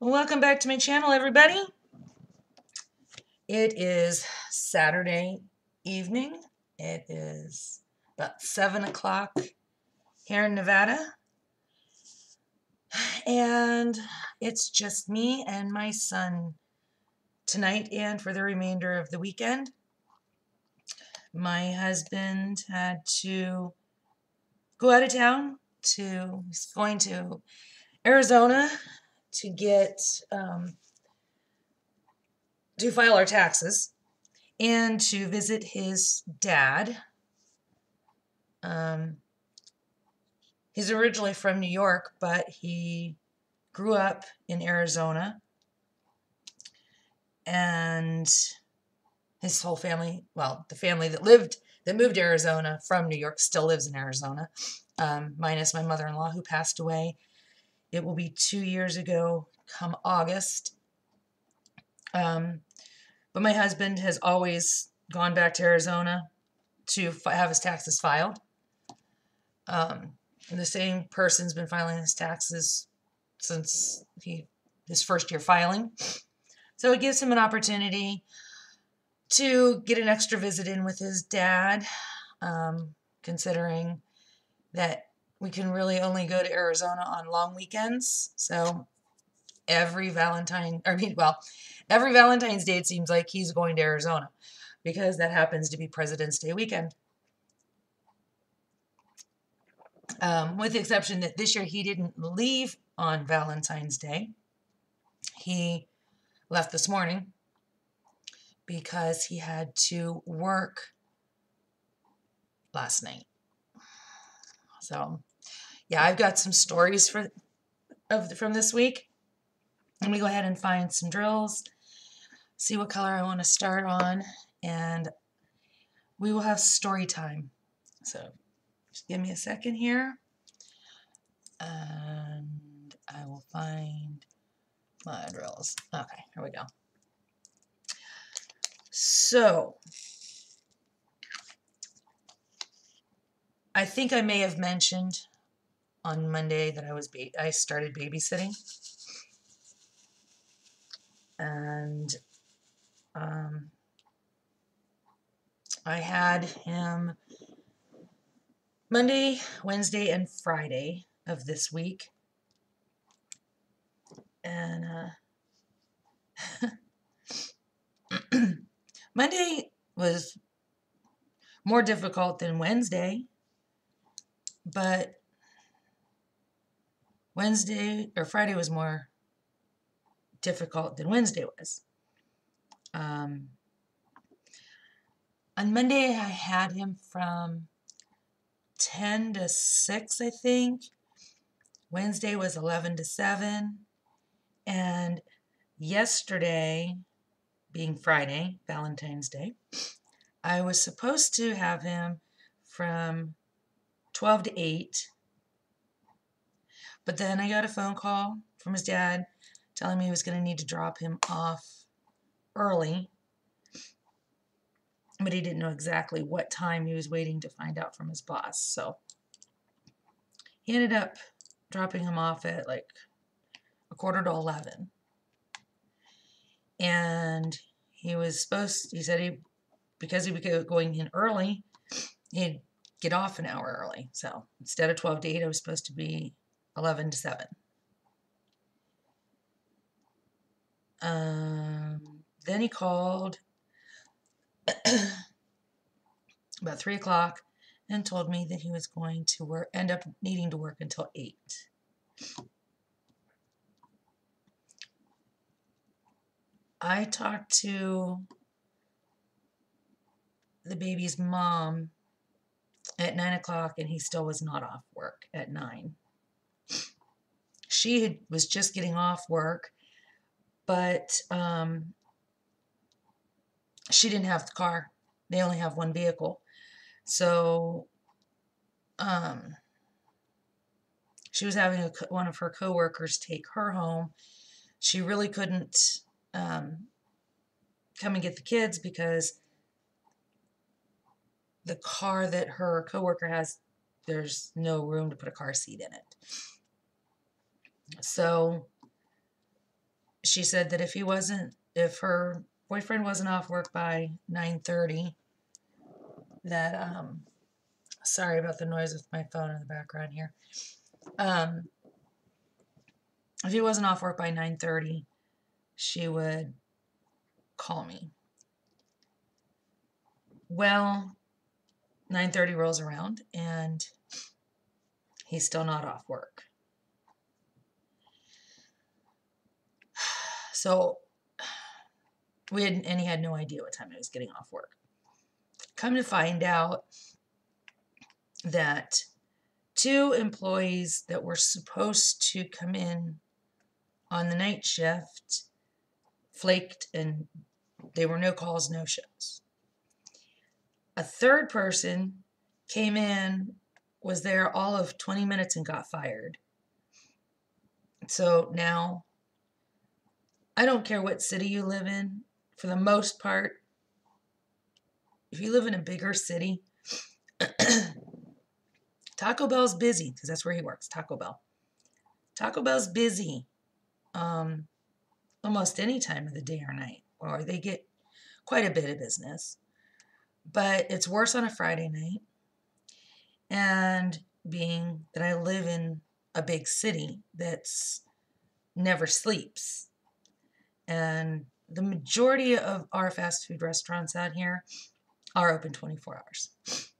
Welcome back to my channel, everybody. It is Saturday evening. It is about 7 o'clock here in Nevada. And it's just me and my son tonight and for the remainder of the weekend. My husband had to go out of town to, he's going to Arizona to get, um, to file our taxes and to visit his dad. Um, he's originally from New York, but he grew up in Arizona. And his whole family, well, the family that lived, that moved to Arizona from New York still lives in Arizona, um, minus my mother in law who passed away. It will be two years ago come August. Um, but my husband has always gone back to Arizona to have his taxes filed. Um, and the same person's been filing his taxes since he his first year filing. So it gives him an opportunity to get an extra visit in with his dad, um, considering that we can really only go to Arizona on long weekends. So every Valentine, I mean, well, every Valentine's Day it seems like he's going to Arizona because that happens to be President's Day weekend. Um, with the exception that this year he didn't leave on Valentine's Day. He left this morning because he had to work last night. So, yeah, I've got some stories for of from this week. Let me go ahead and find some drills, see what color I want to start on, and we will have story time. So, just give me a second here, and I will find my drills. Okay, here we go. So, I think I may have mentioned on Monday that I was I started babysitting, and um, I had him Monday, Wednesday, and Friday of this week, and uh, Monday was more difficult than Wednesday but Wednesday or Friday was more difficult than Wednesday was. Um, on Monday, I had him from 10 to 6, I think. Wednesday was 11 to 7. And yesterday, being Friday, Valentine's Day, I was supposed to have him from 12 to 8. But then I got a phone call from his dad telling me he was going to need to drop him off early. But he didn't know exactly what time he was waiting to find out from his boss. So he ended up dropping him off at like a quarter to 11. And he was supposed, he said he, because he was going in early, he'd get off an hour early. So instead of 12 to 8, I was supposed to be 11 to 7. Um, then he called about 3 o'clock and told me that he was going to work, end up needing to work until 8. I talked to the baby's mom at 9 o'clock and he still was not off work at 9. She had, was just getting off work, but um, she didn't have the car. They only have one vehicle. So um, she was having a, one of her coworkers take her home. She really couldn't um, come and get the kids because the car that her coworker has, there's no room to put a car seat in it. So she said that if he wasn't, if her boyfriend wasn't off work by 9:30, that um, sorry about the noise with my phone in the background here. Um, if he wasn't off work by 9:30, she would call me. Well, 9:30 rolls around and he's still not off work. So we had and he had no idea what time he was getting off work. Come to find out that two employees that were supposed to come in on the night shift flaked and there were no calls, no shows. A third person came in, was there all of 20 minutes and got fired. So now, I don't care what city you live in, for the most part, if you live in a bigger city, Taco Bell's busy because that's where he works, Taco Bell. Taco Bell's busy um, almost any time of the day or night, or they get quite a bit of business. But it's worse on a Friday night. And being that I live in a big city that's never sleeps. And the majority of our fast food restaurants out here are open 24 hours.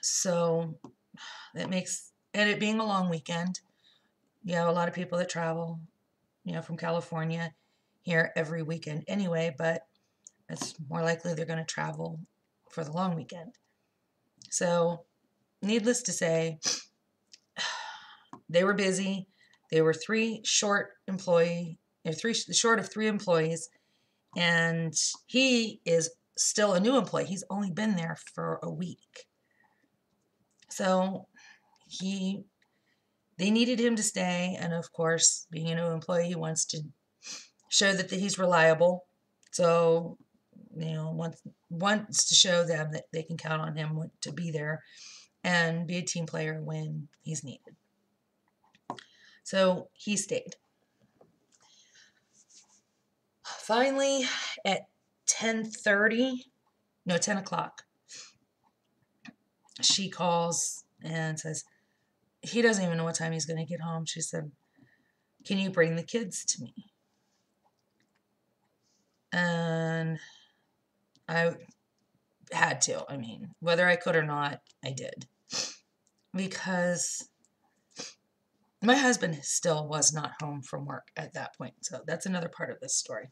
So that makes, and it being a long weekend, you have a lot of people that travel, you know, from California here every weekend anyway, but it's more likely they're going to travel for the long weekend. So, needless to say, they were busy. They were three short employee, three short of three employees, and he is still a new employee. He's only been there for a week. So he they needed him to stay, and of course, being a new employee, he wants to show that he's reliable. So, you know, wants wants to show them that they can count on him to be there and be a team player when he's needed. So he stayed. Finally, at 10:30, no, 10 o'clock, she calls and says, he doesn't even know what time he's going to get home. She said, Can you bring the kids to me? And I had to. I mean, whether I could or not, I did. Because my husband still was not home from work at that point. So that's another part of this story.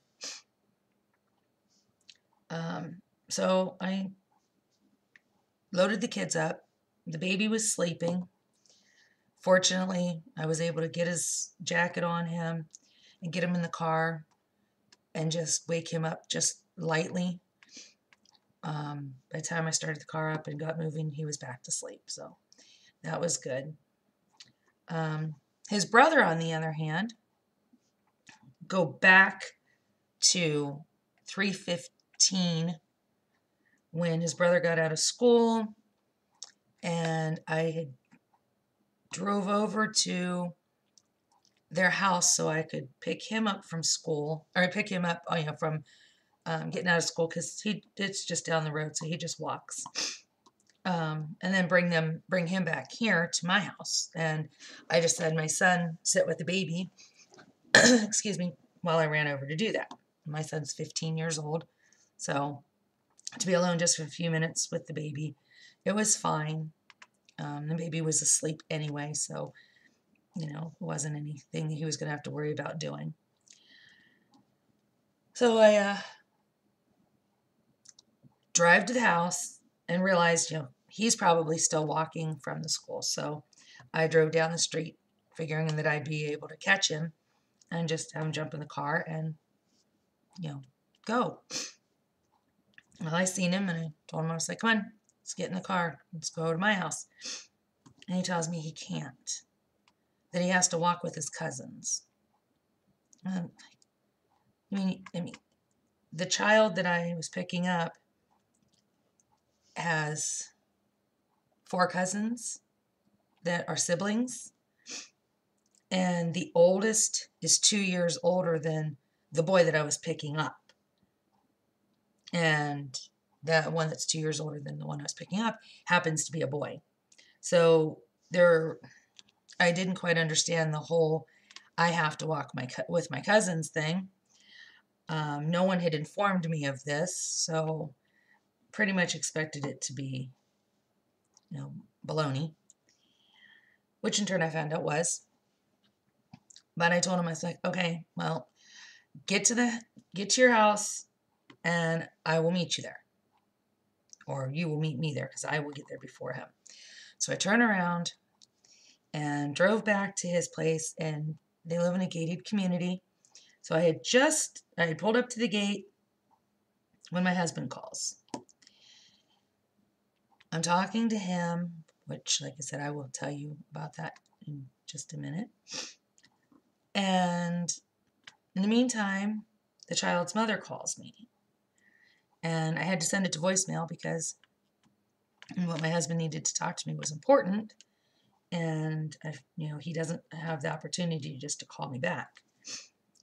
Um, so I loaded the kids up. The baby was sleeping. Fortunately, I was able to get his jacket on him and get him in the car and just wake him up just lightly. Um, by the time I started the car up and got moving, he was back to sleep. So that was good. Um, his brother, on the other hand, go back to 315 when his brother got out of school and I drove over to their house so I could pick him up from school, or pick him up, oh, you know, from um, getting out of school because he it's just down the road, so he just walks. Um, and then bring them, bring him back here to my house. And I just had my son sit with the baby, excuse me, while I ran over to do that. My son's 15 years old, so to be alone just for a few minutes with the baby, it was fine. Um, the baby was asleep anyway, so, you know, it wasn't anything he was going to have to worry about doing. So I uh, drive to the house and realized, you know, he's probably still walking from the school. So I drove down the street figuring that I'd be able to catch him and just have him jump in the car and, you know, go. Well, I seen him and I told him, I was like, come on, Let's get in the car. Let's go to my house. And he tells me he can't, that he has to walk with his cousins. I mean, I mean, the child that I was picking up has four cousins that are siblings. and the oldest is two years older than the boy that I was picking up. And that one that's two years older than the one I was picking up happens to be a boy. So there, I didn't quite understand the whole I have to walk my with my cousins thing. Um, no one had informed me of this, so pretty much expected it to be, you know, baloney. Which in turn I found out was. But I told him I was like, okay, well, get to the get to your house, and I will meet you there, or you will meet me there because I will get there before him. So I turned around and drove back to his place, and they live in a gated community. So I had just I had pulled up to the gate when my husband calls. I'm talking to him, which, like I said, I will tell you about that in just a minute. And in the meantime, the child's mother calls me. And I had to send it to voicemail because what my husband needed to talk to me was important. And, I, you know, he doesn't have the opportunity just to call me back.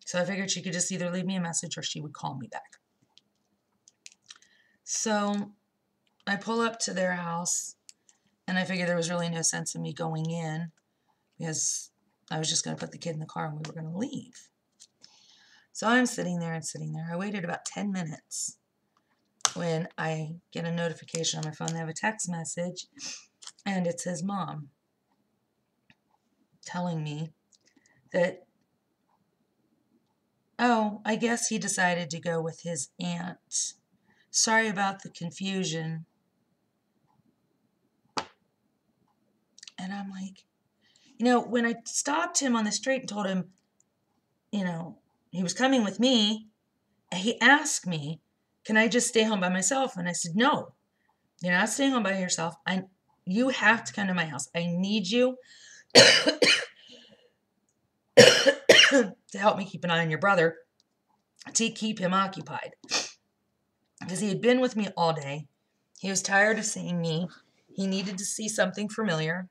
So I figured she could just either leave me a message or she would call me back. So I pull up to their house and I figured there was really no sense in me going in because I was just going to put the kid in the car and we were going to leave. So I'm sitting there and sitting there. I waited about 10 minutes when I get a notification on my phone. They have a text message and it says, Mom, telling me that Oh, I guess he decided to go with his aunt. Sorry about the confusion. And I'm like, you know, when I stopped him on the street and told him, you know, he was coming with me, he asked me, can I just stay home by myself? And I said, no, you're not staying home by yourself. I, you have to come to my house. I need you to help me keep an eye on your brother to keep him occupied. Because he had been with me all day. He was tired of seeing me. He needed to see something familiar.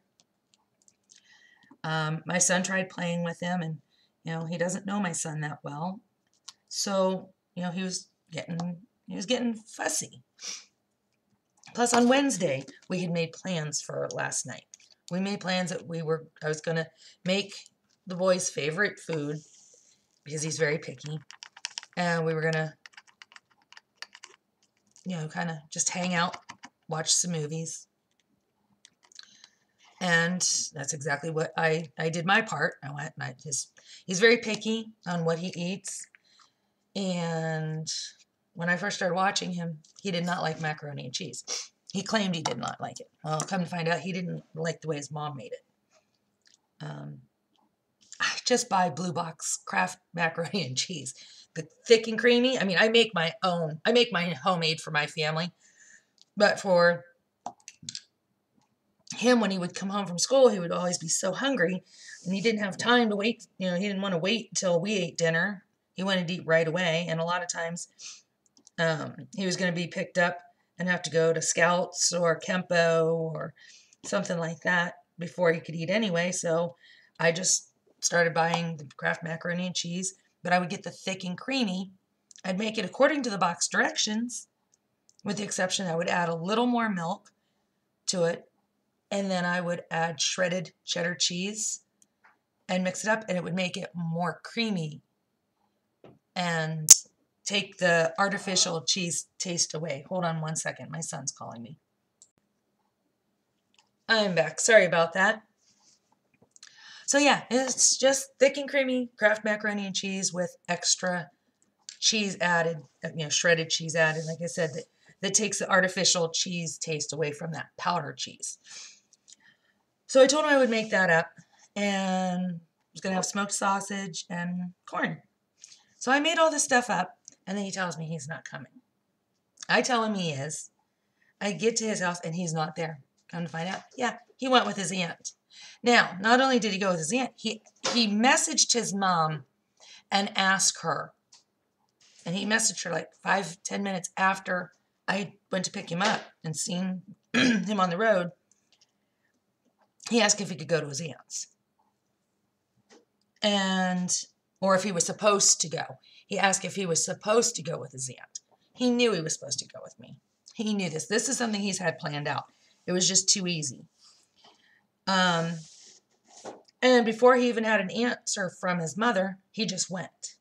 Um, my son tried playing with him, and you know he doesn't know my son that well, so you know he was getting he was getting fussy. Plus, on Wednesday we had made plans for last night. We made plans that we were I was gonna make the boy's favorite food because he's very picky. And we were going to, you know, kind of just hang out, watch some movies. And that's exactly what I, I did my part. I went, and I just, he's very picky on what he eats. And when I first started watching him, he did not like macaroni and cheese. He claimed he did not like it. Well, come to find out, he didn't like the way his mom made it. Um, I just buy Blue Box Kraft macaroni and cheese. The thick and creamy. I mean, I make my own. I make my homemade for my family. But for him, when he would come home from school, he would always be so hungry. And he didn't have time to wait. You know, he didn't want to wait until we ate dinner. He wanted to eat right away. And a lot of times um, he was going to be picked up and have to go to Scouts or Kempo or something like that before he could eat anyway. So I just started buying the Kraft macaroni and cheese, but I would get the thick and creamy. I'd make it according to the box directions, with the exception I would add a little more milk to it, and then I would add shredded cheddar cheese and mix it up, and it would make it more creamy and take the artificial cheese taste away. Hold on one second. My son's calling me. I'm back. Sorry about that. So yeah, it's just thick and creamy Kraft macaroni and cheese with extra cheese added, uh, you know, shredded cheese added. Like I said, that, that takes the artificial cheese taste away from that powder cheese. So I told him I would make that up and I was going to have smoked sausage and corn. So I made all this stuff up and then he tells me he's not coming. I tell him he is. I get to his house and he's not there. Come to find out, yeah, he went with his aunt. Now, not only did he go with his aunt, he, he messaged his mom and asked her. And he messaged her like five, ten minutes after I went to pick him up and seen him on the road. He asked if he could go to his aunt's. and or if he was supposed to go. He asked if he was supposed to go with his aunt. He knew he was supposed to go with me. He knew this. This is something he's had planned out. It was just too easy. Um, and before he even had an answer from his mother, he just went.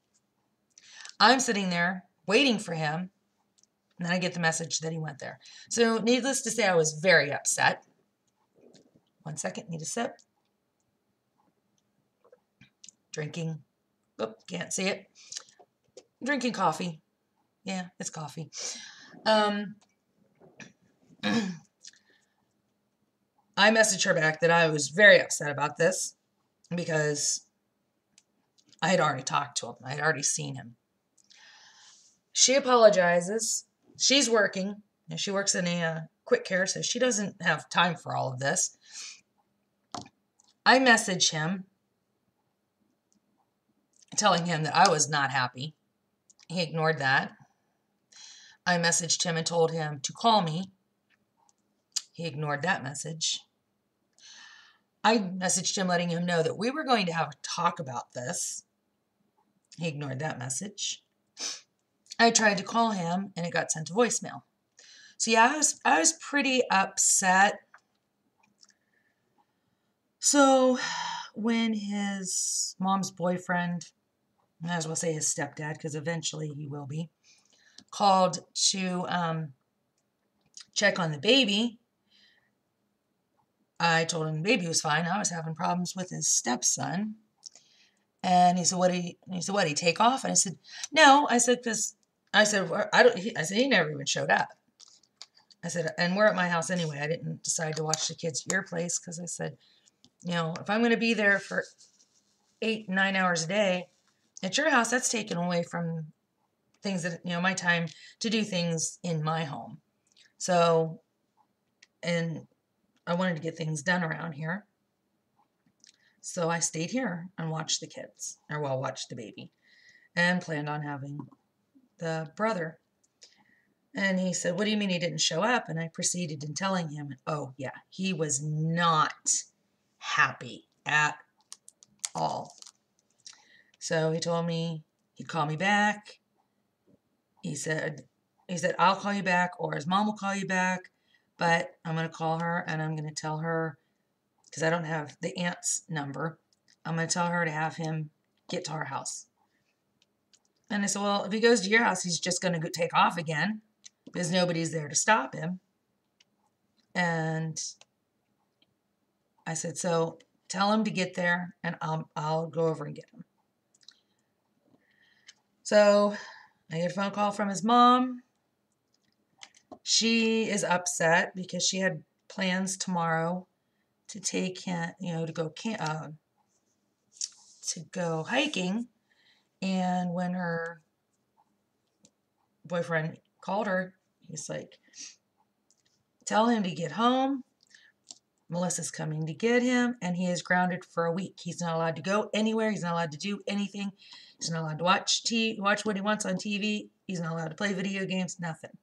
I'm sitting there waiting for him, and then I get the message that he went there. So, needless to say, I was very upset. One second, need a sip. Drinking. Oop, can't see it. Drinking coffee. Yeah, it's coffee. Um, I messaged her back that I was very upset about this because I had already talked to him. I had already seen him. She apologizes. She's working. And she works in a uh, quick care, so she doesn't have time for all of this. I message him telling him that I was not happy. He ignored that. I messaged him and told him to call me. He ignored that message. I messaged him letting him know that we were going to have a talk about this. He ignored that message. I tried to call him and it got sent to voicemail. So yeah, I was I was pretty upset. So when his mom's boyfriend, I might as well say his stepdad, because eventually he will be, called to um, check on the baby, I told him the baby was fine. I was having problems with his stepson. And he said, "What? He, he said, "What? He take off?" And I said, "No." I said, "Because I said I don't." He, I said he never even showed up. I said, and we're at my house anyway. I didn't decide to watch the kids at your place because I said, you know, if I'm going to be there for eight, nine hours a day at your house, that's taken away from things that you know my time to do things in my home. So, and I wanted to get things done around here. So I stayed here and watched the kids, or well, watched the baby, and planned on having the brother. And he said, What do you mean he didn't show up? And I proceeded in telling him, Oh, yeah, he was not happy at all. So he told me he'd call me back. He said, he said, I'll call you back, or his mom will call you back. But I'm going to call her and I'm going to tell her, because I don't have the aunt's number, I'm going to tell her to have him get to our house. And I said, well, if he goes to your house, he's just going to take off again because nobody's there to stop him. And I said, so tell him to get there and I'll, I'll go over and get him. So I get a phone call from his mom. She is upset because she had plans tomorrow to take him, you know, to go camp, uh, to go hiking. And when her boyfriend called her, he's like, "Tell him to get home. Melissa's coming to get him, and he is grounded for a week. He's not allowed to go anywhere. He's not allowed to do anything. He's not allowed to watch t- watch what he wants on TV. He's not allowed to play video games. Nothing."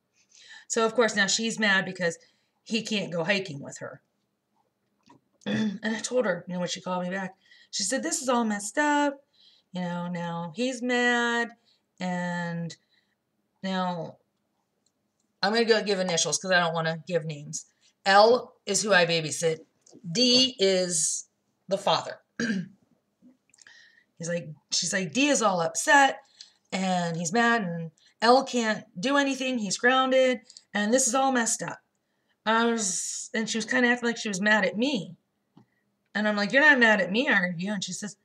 So, of course, now she's mad because he can't go hiking with her. and I told her, you know, when she called me back, she said, This is all messed up. You know, now he's mad. And now I'm going to go give initials because I don't want to give names. L is who I babysit, D is the father. he's like, she's like, D is all upset and he's mad and L can't do anything. He's grounded and this is all messed up. I was, and she was kind of acting like she was mad at me. And I'm like, you're not mad at me, are you? And she says,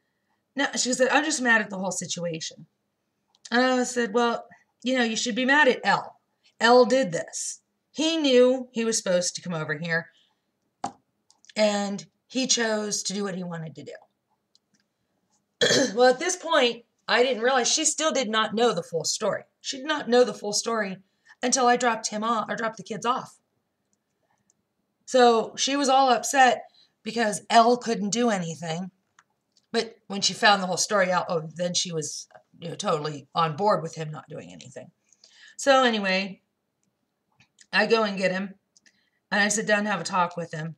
no, she said, I'm just mad at the whole situation. And I said, well, you know, you should be mad at L. L did this. He knew he was supposed to come over here, and he chose to do what he wanted to do. well, at this point, I didn't realize she still did not know the full story. She did not know the full story until I dropped him off or dropped the kids off. So she was all upset because L couldn't do anything. But when she found the whole story out, oh, then she was you know, totally on board with him not doing anything. So anyway, I go and get him, and I sit down and have a talk with him.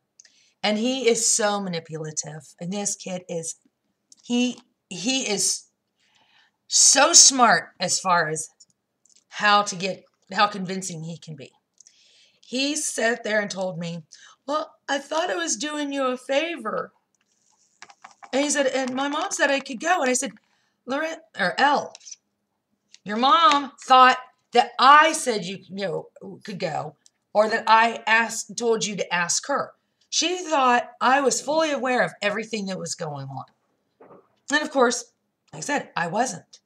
And he is so manipulative. And this kid is, he he is so smart as far as how to get how convincing he can be. He sat there and told me, "Well, I thought I was doing you a favor." And he said, "And my mom said I could go." And I said, "Lorette or L, your mom thought that I said you, you know could go, or that I asked told you to ask her. She thought I was fully aware of everything that was going on. And of course, I said I wasn't.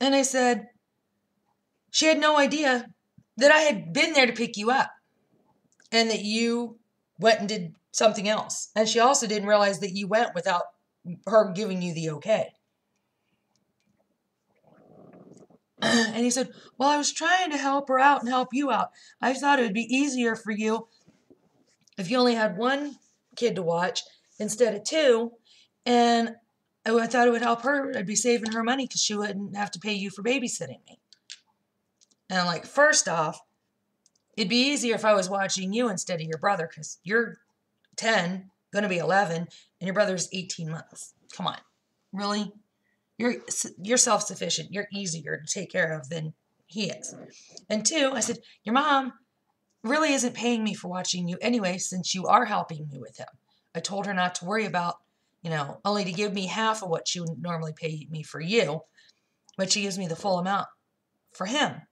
And I said, she had no idea that I had been there to pick you up and that you went and did something else. And she also didn't realize that you went without her giving you the okay. and he said, Well, I was trying to help her out and help you out. I thought it would be easier for you if you only had one kid to watch instead of two. And I thought it would help her. I'd be saving her money because she wouldn't have to pay you for babysitting me. And I'm like, first off, it'd be easier if I was watching you instead of your brother because you're 10, going to be 11, and your brother's 18 months. Come on. Really? You're, you're self sufficient. You're easier to take care of than he is. And two, I said, Your mom really isn't paying me for watching you anyway, since you are helping me with him. I told her not to worry about, you know, only to give me half of what she would normally pay me for you, but she gives me the full amount for him.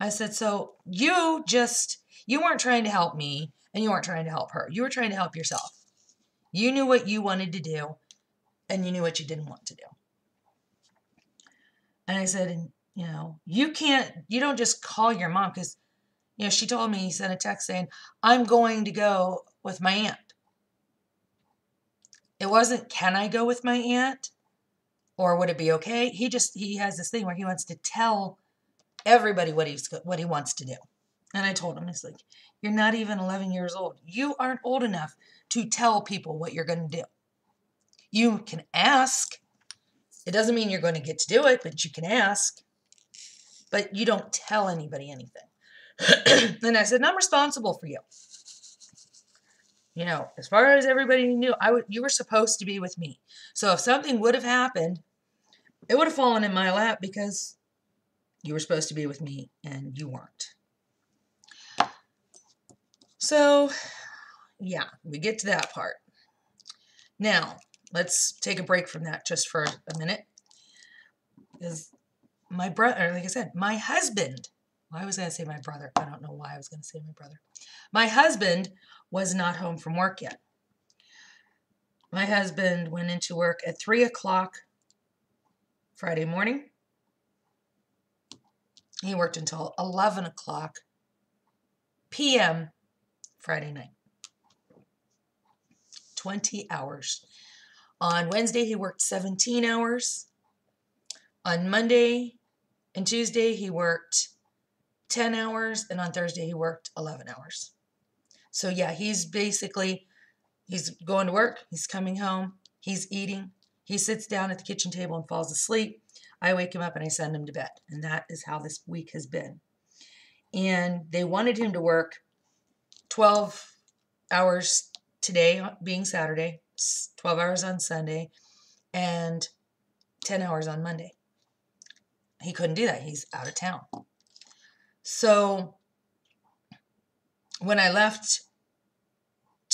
I said, so you just, you weren't trying to help me and you weren't trying to help her. You were trying to help yourself. You knew what you wanted to do and you knew what you didn't want to do. And I said, and, you know, you can't, you don't just call your mom because, you know, she told me, he sent a text saying, I'm going to go with my aunt. It wasn't, can I go with my aunt? Or would it be okay? He just, he has this thing where he wants to tell everybody what he's what he wants to do. And I told him, it's like, you're not even 11 years old. You aren't old enough to tell people what you're going to do. You can ask. It doesn't mean you're going to get to do it, but you can ask. But you don't tell anybody anything. and I said, I'm responsible for you. You know, as far as everybody knew, I would you were supposed to be with me. So if something would have happened, it would have fallen in my lap because you were supposed to be with me and you weren't. So, yeah, we get to that part. Now, let's take a break from that just for a minute. Because my brother, like I said, my husband, I was going to say my brother. I don't know why I was going to say my brother. My husband was not home from work yet. My husband went into work at 3 o'clock Friday morning he worked until 11 o'clock p.m. Friday night. 20 hours. On Wednesday, he worked 17 hours. On Monday and Tuesday, he worked 10 hours. And on Thursday, he worked 11 hours. So, yeah, he's basically, he's going to work. He's coming home. He's eating. He sits down at the kitchen table and falls asleep. I wake him up and I send him to bed. And that is how this week has been. And they wanted him to work 12 hours today, being Saturday, 12 hours on Sunday, and 10 hours on Monday. He couldn't do that. He's out of town. So when I left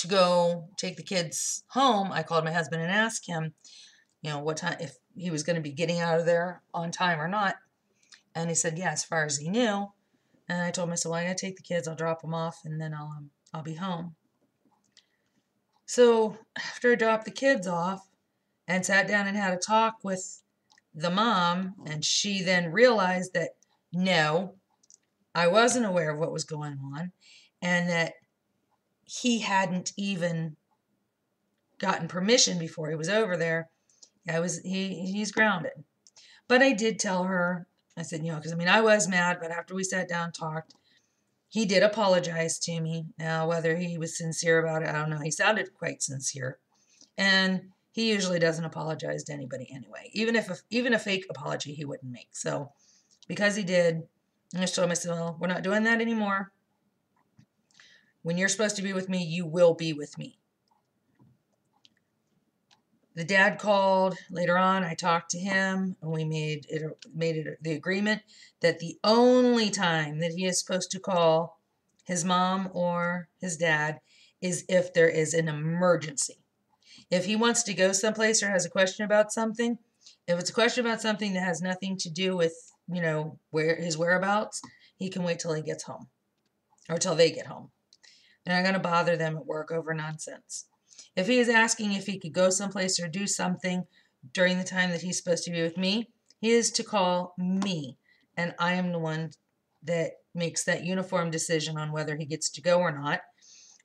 to go take the kids home, I called my husband and asked him, you know, what time, if he was going to be getting out of there on time or not. And he said, yeah, as far as he knew. And I told said, well, I got to take the kids. I'll drop them off and then I'll, um, I'll be home. So after I dropped the kids off and sat down and had a talk with the mom, and she then realized that no, I wasn't aware of what was going on and that he hadn't even gotten permission before he was over there I was he he's grounded. But I did tell her, I said, you know, because I mean I was mad, but after we sat down talked, he did apologize to me. Now whether he was sincere about it, I don't know. He sounded quite sincere. And he usually doesn't apologize to anybody anyway. Even if a, even a fake apology he wouldn't make. So because he did, I just told him, I said, well, we're not doing that anymore. When you're supposed to be with me, you will be with me. the dad called later on. I talked to him, and we made it made it the agreement that the only time that he is supposed to call his mom or his dad is if there is an emergency. If he wants to go someplace or has a question about something, if it's a question about something that has nothing to do with, you know, where his whereabouts, he can wait till he gets home or till they get home. They're not going to bother them at work over nonsense. If he is asking if he could go someplace or do something during the time that he's supposed to be with me, he is to call me. And I am the one that makes that uniform decision on whether he gets to go or not.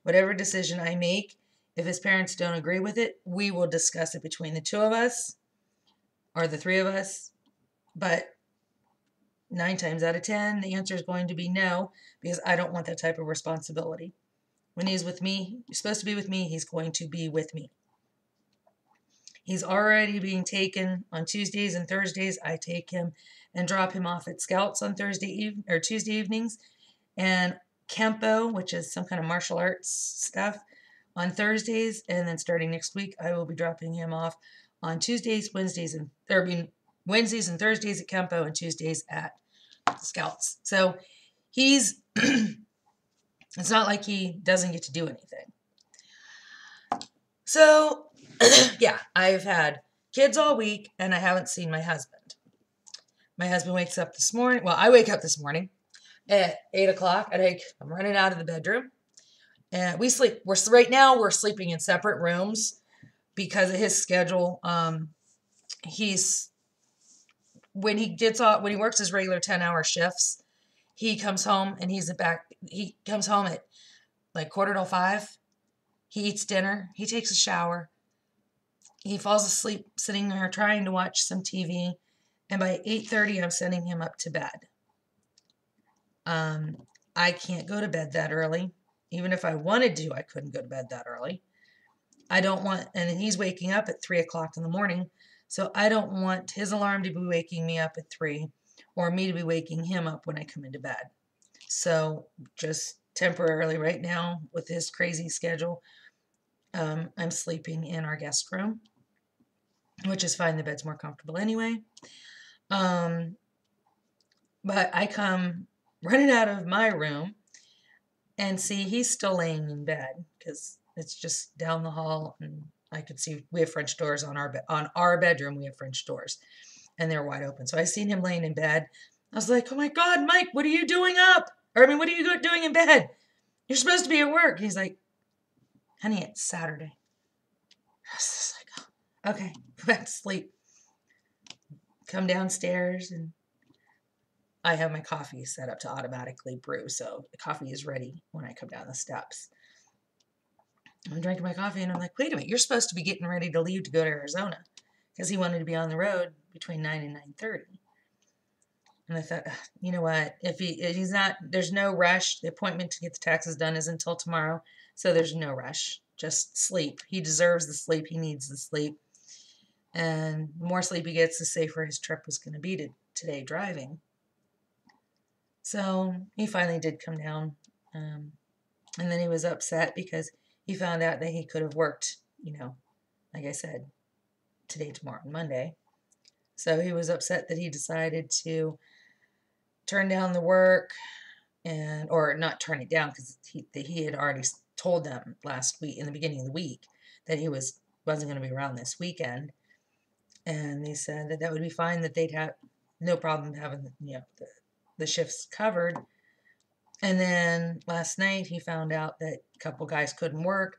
Whatever decision I make, if his parents don't agree with it, we will discuss it between the two of us or the three of us. But nine times out of ten, the answer is going to be no because I don't want that type of responsibility. When he's with me, he's supposed to be with me, he's going to be with me. He's already being taken on Tuesdays and Thursdays. I take him and drop him off at Scouts on Thursday eve- or Tuesday evenings, and Kempo, which is some kind of martial arts stuff, on Thursdays. And then starting next week, I will be dropping him off on Tuesdays, Wednesdays, and I mean Wednesdays and Thursdays at Kempo and Tuesdays at Scouts. So he's it's not like he doesn't get to do anything. So yeah, I've had kids all week and I haven't seen my husband. My husband wakes up this morning. Well, I wake up this morning at eight o'clock. I take, I'm running out of the bedroom, and we sleep. We're right now we're sleeping in separate rooms because of his schedule. Um, he's when he gets off when he works his regular 10 hour shifts he comes home and he's back he comes home at like quarter to five. He eats dinner. He takes a shower. He falls asleep sitting there trying to watch some tv and by 8.30 i'm sending him up to bed. Um, i can't go to bed that early. Even if i wanted to i couldn't go to bed that early. I don't want, and he's waking up at three o'clock in the morning. So I don't want his alarm to be waking me up at three or me to be waking him up when I come into bed. So just temporarily right now with his crazy schedule, um, I'm sleeping in our guest room, which is fine. The bed's more comfortable anyway. Um, but I come running out of my room and see he's still laying in bed because it's just down the hall, and I could see we have French doors on our on our bedroom. We have French doors, and they're wide open. So I seen him laying in bed. I was like, "Oh my God, Mike, what are you doing up? Or I mean, what are you doing in bed? You're supposed to be at work." He's like, "Honey, it's Saturday." I was just like, oh, "Okay, go back to sleep." Come downstairs and I have my coffee set up to automatically brew, so the coffee is ready when I come down the steps. I'm drinking my coffee and I'm like, wait a minute, you're supposed to be getting ready to leave to go to Arizona because he wanted to be on the road between 9 and 9.30. And I thought, you know what, if, he, if he's not, there's no rush. The appointment to get the taxes done is until tomorrow, so there's no rush. Just sleep. He deserves the sleep. He needs the sleep. And the more sleep he gets, the safer his trip was going to be to, today driving. So he finally did come down. Um, and then he was upset because he found out that he could have worked, you know, like I said, today, tomorrow, and Monday. So he was upset that he decided to turn down the work and or not turn it down because he he had already told them last week in the beginning of the week that he was wasn't going to be around this weekend and they said that that would be fine that they'd have no problem having you know the, the shifts covered and then last night he found out that a couple guys couldn't work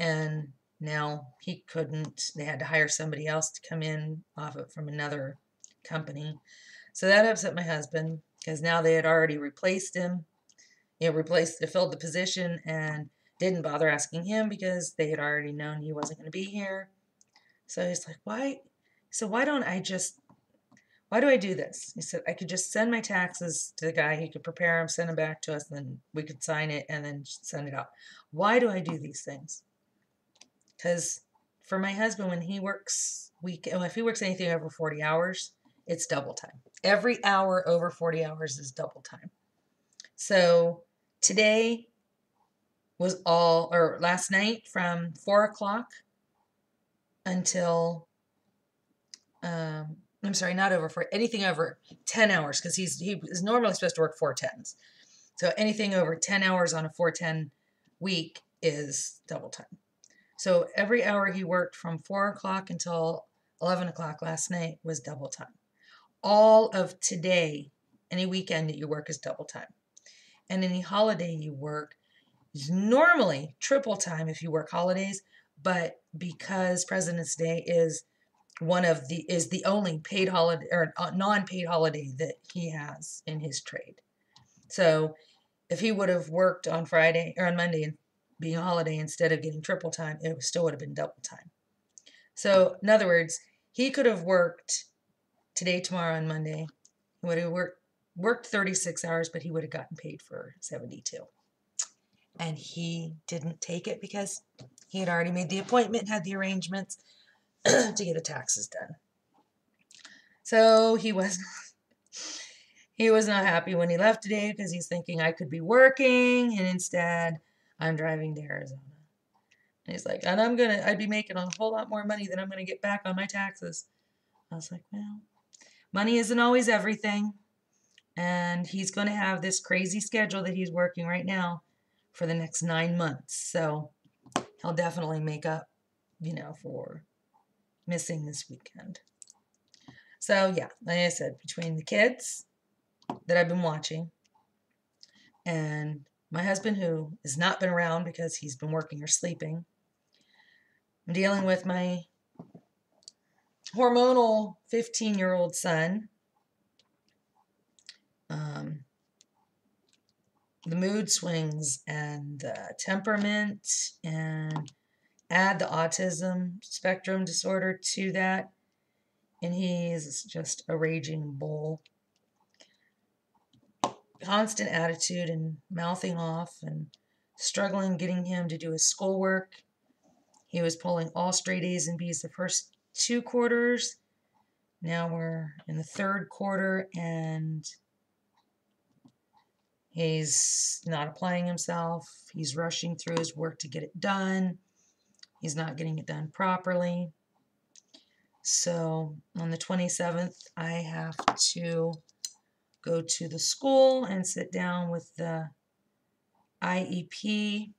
and now he couldn't. They had to hire somebody else to come in off it from another company. So that upset my husband because now they had already replaced him, you know, replaced, filled the position and didn't bother asking him because they had already known he wasn't going to be here. So he's like, why? So why don't I just why do I do this? He said, I could just send my taxes to the guy. He could prepare them, send them back to us, and then we could sign it and then send it out. Why do I do these things? Because for my husband, when he works week, if he works anything over 40 hours, it's double time. Every hour over 40 hours is double time. So today was all, or last night from four o'clock until um, I'm sorry, not over for anything over 10 hours because he's he is normally supposed to work four tens. So anything over 10 hours on a 410 week is double time. So every hour he worked from 4 o'clock until 11 o'clock last night was double time. All of today, any weekend that you work is double time. And any holiday you work is normally triple time if you work holidays, but because President's Day is one of the is the only paid holiday or uh, non-paid holiday that he has in his trade. So if he would have worked on Friday or on Monday and being a holiday instead of getting triple time, it still would have been double time. So in other words, he could have worked today, tomorrow, and Monday. He would have worked worked 36 hours, but he would have gotten paid for 72. And he didn't take it because he had already made the appointment, had the arrangements to get the taxes done. So he was he was not happy when he left today because he's thinking I could be working and instead I'm driving to Arizona. And he's like, and I'm gonna I'd be making a whole lot more money than I'm gonna get back on my taxes. I was like, well, money isn't always everything. And he's gonna have this crazy schedule that he's working right now for the next nine months. So he'll definitely make up, you know, for missing this weekend. So yeah, like I said, between the kids that I've been watching and my husband who has not been around because he's been working or sleeping, I'm dealing with my hormonal 15 year old son. Um, the mood swings and the temperament and add the autism spectrum disorder to that, and he is just a raging bull. Constant attitude and mouthing off and struggling getting him to do his schoolwork. He was pulling all straight A's and B's the first two quarters. Now we're in the third quarter and he's not applying himself. He's rushing through his work to get it done. He's not getting it done properly. So on the 27th, I have to go to the school and sit down with the IEP,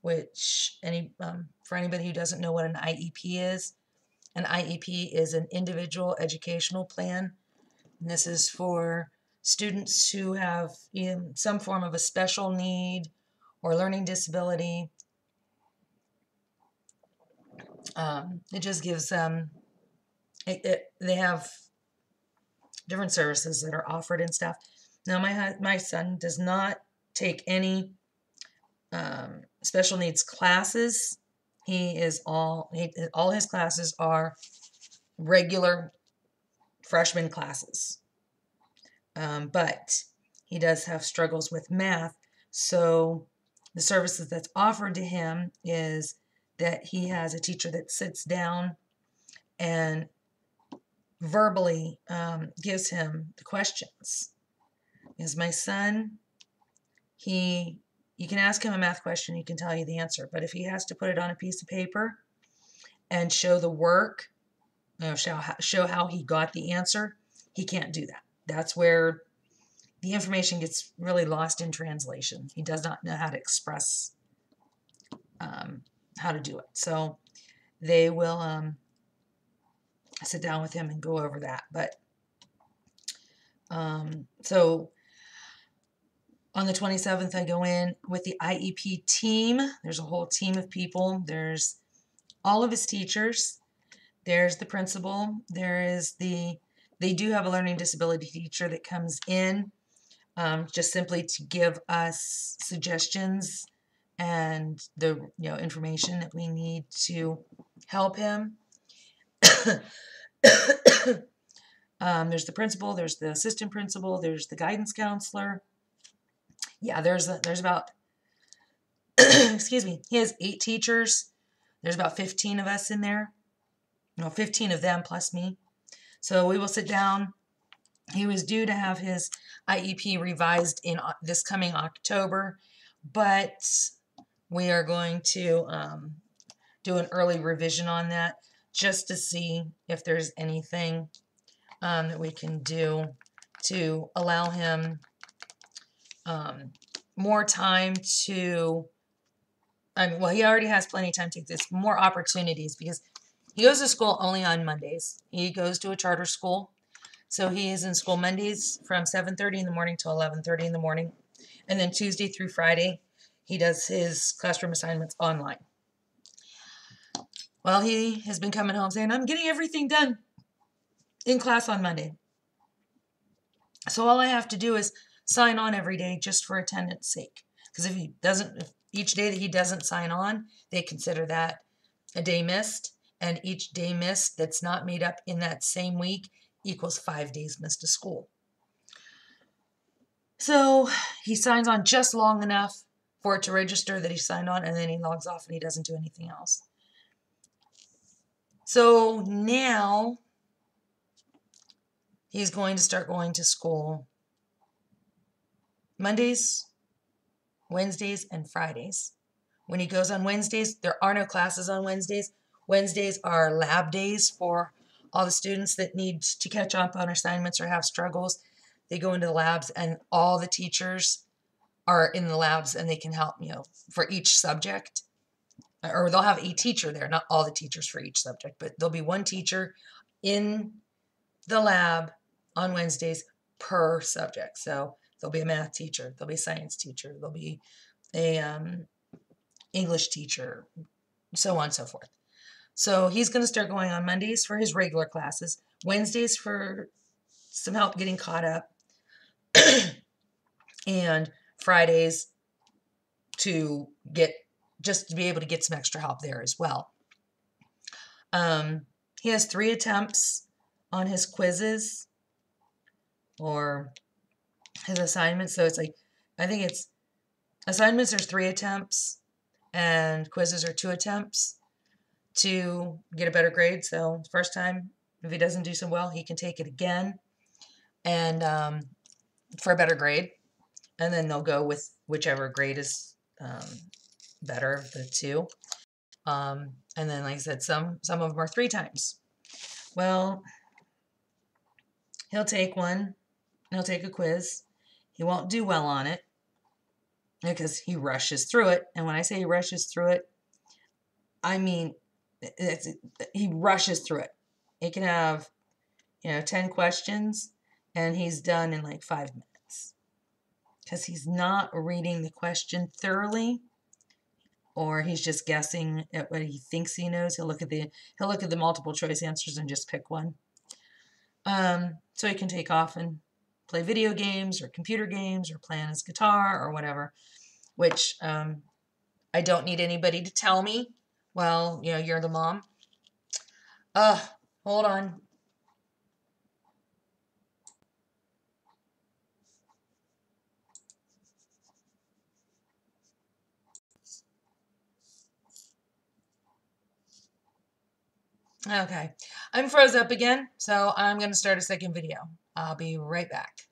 which any um, for anybody who doesn't know what an IEP is, an IEP is an individual educational plan. And this is for students who have some form of a special need or learning disability um, it just gives them, it, it, they have different services that are offered and stuff. Now, my my son does not take any um, special needs classes. He is all he, all his classes are regular freshman classes, um, but he does have struggles with math. So the services that's offered to him is that he has a teacher that sits down and verbally um, gives him the questions. Is my son, he, you can ask him a math question, he can tell you the answer, but if he has to put it on a piece of paper and show the work, you know, show, show how he got the answer, he can't do that. That's where the information gets really lost in translation. He does not know how to express um, how to do it. So they will um, sit down with him and go over that. But um, so on the 27th, I go in with the IEP team. There's a whole team of people. There's all of his teachers. There's the principal. There is the, they do have a learning disability teacher that comes in um, just simply to give us suggestions and the you know information that we need to help him. um, there's the principal, there's the assistant principal, there's the guidance counselor. Yeah, there's a, there's about excuse me, he has eight teachers. There's about 15 of us in there. No, 15 of them plus me. So we will sit down. He was due to have his IEP revised in this coming October, but we are going to um, do an early revision on that just to see if there's anything um, that we can do to allow him um, more time to I mean, well, he already has plenty of time to this, more opportunities because he goes to school only on Mondays. He goes to a charter school. So he is in school Mondays from 7.30 in the morning to 11.30 in the morning. And then Tuesday through Friday, he does his classroom assignments online. Well, he has been coming home saying, I'm getting everything done in class on Monday. So all I have to do is sign on every day just for attendance sake. Because if he doesn't, if each day that he doesn't sign on, they consider that a day missed. And each day missed that's not made up in that same week equals five days missed to school. So he signs on just long enough for it to register that he signed on, and then he logs off and he doesn't do anything else. So now he's going to start going to school Mondays, Wednesdays, and Fridays. When he goes on Wednesdays, there are no classes on Wednesdays. Wednesdays are lab days for all the students that need to catch up on assignments or have struggles. They go into the labs, and all the teachers are in the labs and they can help, you know, for each subject. Or they'll have a teacher there, not all the teachers for each subject, but there'll be one teacher in the lab on Wednesdays per subject. So There'll be a math teacher. There'll be a science teacher. There'll be a um, English teacher, so on and so forth. So he's going to start going on Mondays for his regular classes, Wednesdays for some help getting caught up, and Fridays to get just to be able to get some extra help there as well. Um, he has three attempts on his quizzes or his assignments. So it's like, I think it's assignments, there's three attempts, and quizzes are two attempts to get a better grade. So, first time, if he doesn't do so well, he can take it again and um, for a better grade. And then they'll go with whichever grade is um, better of the two. Um, and then, like I said, some some of them are three times. Well, he'll take one. He'll take a quiz. He won't do well on it because he rushes through it. And when I say he rushes through it, I mean he rushes through it. He can have, you know, 10 questions and he's done in like five minutes because he's not reading the question thoroughly or he's just guessing at what he thinks he knows. He'll look at the he'll look at the multiple choice answers and just pick one. Um, so he can take off and play video games or computer games or play on his guitar or whatever, which um, I don't need anybody to tell me. Well, you know, you're the mom. Uh, hold on. Okay, I'm froze up again, so I'm going to start a second video. I'll be right back.